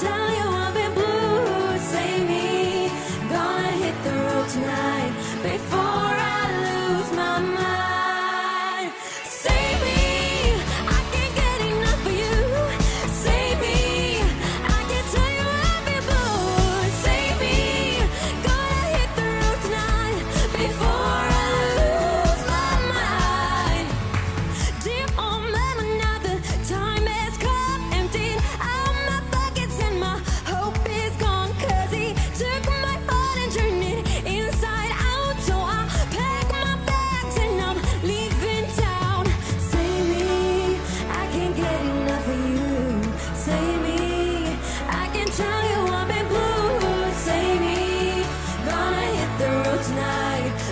tell you I've been blue. Save me, gonna hit the road tonight before.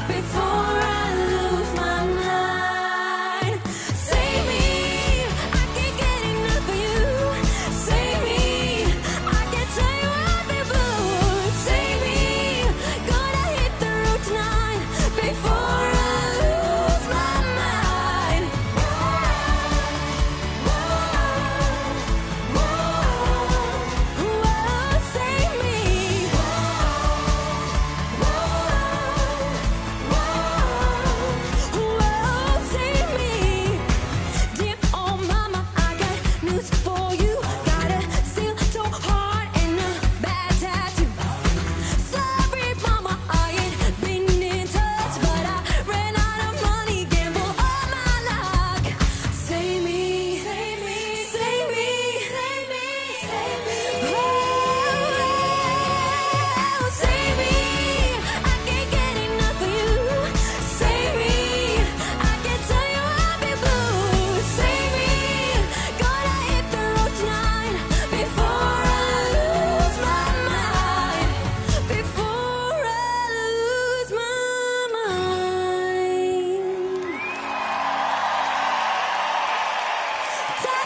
Before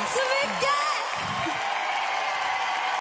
It's amazing.